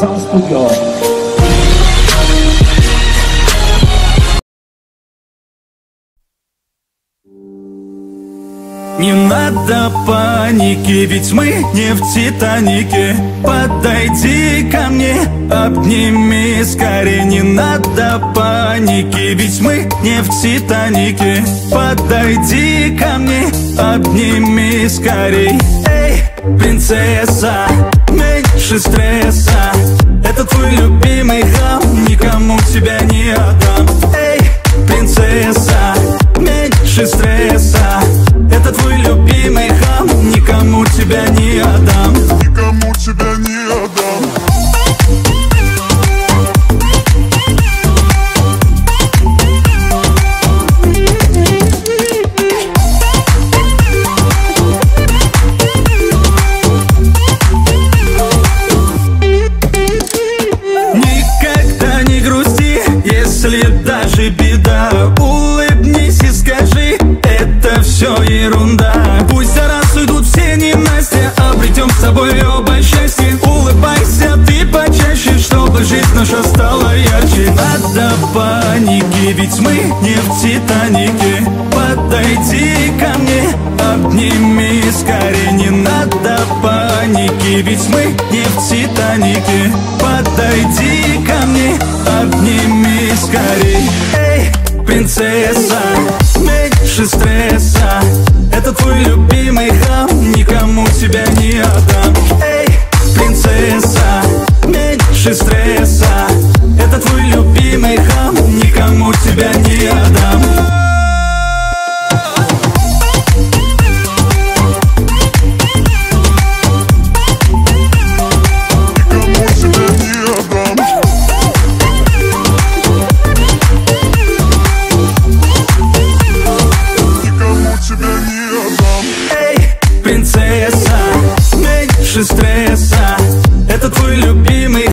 Sound Studio. Не надо паники, ведь мы не в Титанике. Подойди ко мне, обними скорее. Не надо паники, ведь мы не в Титанике. Подойди ко мне, обними скорей Эй, принцесса, меньше стресса. Это твой любимый хам, никому тебя не отдам если даже беда Улыбнись и скажи, это все ерунда. Пусть за раз уйдут все ненастья, обретем с тобой оба счастье Улыбайся ты почаще, чтобы жизнь наша стала ярче. Надо паники, ведь мы не в Титанике. Подойди ко мне, обними паники, ведь мы не в Титанике. Подойди ко мне, обними скорей. Эй, принцесса, меньше стресса Это твой любимый хам, никому тебя не отдам. Эй, принцесса, меньше стресса Это твой любимый хам, никому тебя не отдам